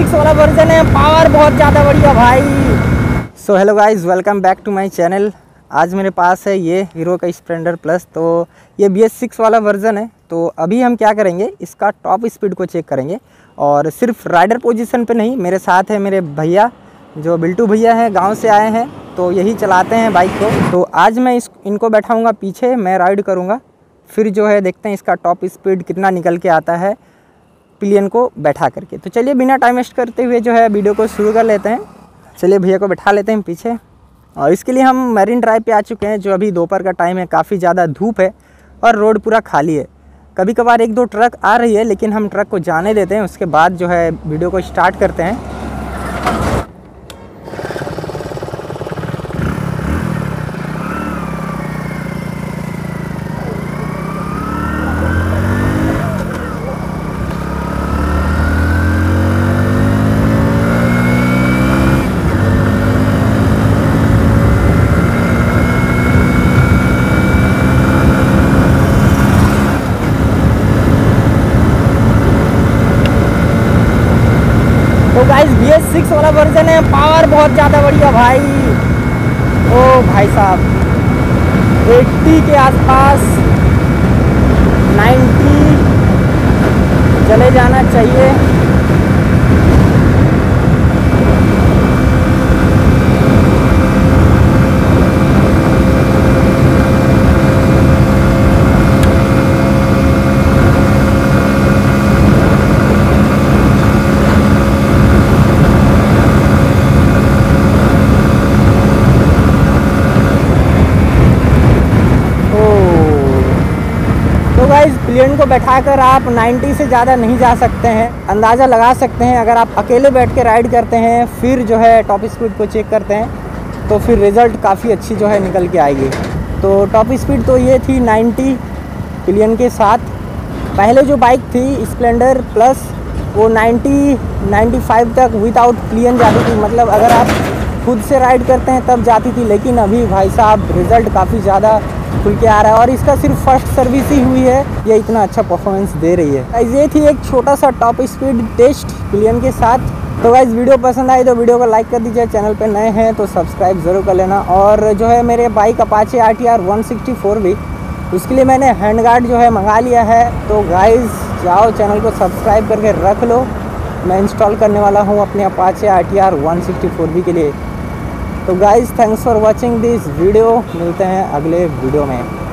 Six वाला version है। Power बहुत ज़्यादा बढ़िया भाई। So hello guys welcome back to my channel आज मेरे पास है ये हीरो का स्प्लेंडर प्लस तो ये बी एस सिक्स वाला वर्जन है। तो अभी हम क्या करेंगे, इसका टॉप स्पीड को चेक करेंगे। और सिर्फ़ राइडर पोजीशन पे नहीं, मेरे साथ है मेरे भैया, जो बिल्टू भैया हैं, गाँव से आए हैं। तो यही चलाते हैं बाइक को। तो आज मैं इस, इनको बैठाऊँगा पीछे, मैं राइड करूँगा। फिर जो है देखते हैं इसका टॉप स्पीड कितना निकल के आता है। पिलियन को बैठा करके। तो चलिए, बिना टाइम वेस्ट करते हुए जो है वीडियो को शुरू कर लेते हैं। चलिए, भैया को बैठा लेते हैं पीछे। और इसके लिए हम मरीन ड्राइव पे आ चुके हैं, जो अभी दोपहर का टाइम है, काफ़ी ज़्यादा धूप है और रोड पूरा खाली है। कभी कभार एक दो ट्रक आ रही है, लेकिन हम ट्रक को जाने देते हैं। उसके बाद जो है वीडियो को स्टार्ट करते हैं। गाइस बी एस सिक्स वाला वर्जन है। पावर बहुत ज़्यादा बढ़िया भाई। ओ भाई साहब। 80 के आसपास 90 चले जाना चाहिए तो गाइज़ प्लेन को बैठाकर आप 90 से ज़्यादा नहीं जा सकते हैं। अंदाज़ा लगा सकते हैं, अगर आप अकेले बैठ के राइड करते हैं, फिर जो है टॉप स्पीड को चेक करते हैं तो फिर रिज़ल्ट काफ़ी अच्छी जो है निकल के आएगी। तो टॉप स्पीड तो ये थी 90 प्लेन के साथ। पहले जो बाइक थी स्प्लेंडर प्लस वो 90 95 तक विदाउट प्लेन जाती थी। मतलब अगर आप खुद से राइड करते हैं, तब जाती थी। लेकिन अभी भाई साहब रिज़ल्ट काफ़ी ज़्यादा खुल के आ रहा है और इसका सिर्फ़ फ़र्स्ट सर्विस ही हुई है। ये इतना अच्छा परफॉर्मेंस दे रही है। ये थी एक छोटा सा टॉप स्पीड टेस्ट प्लेन के साथ। तो गाइज़ वीडियो पसंद आई तो वीडियो को लाइक कर दीजिए। चैनल पे नए हैं तो सब्सक्राइब ज़रूर कर लेना। और जो है मेरे bike Apache R T R one sixty four भी, उसके लिए मैंने हैंड गार्ड जो है मंगा लिया है। तो गाइज़ जाओ चैनल को सब्सक्राइब करके रख लो। मैं इंस्टॉल करने वाला हूँ अपने Apache R T R one sixty four भी के लिए। तो guys thanks for watching this video मिलते हैं अगले वीडियो में.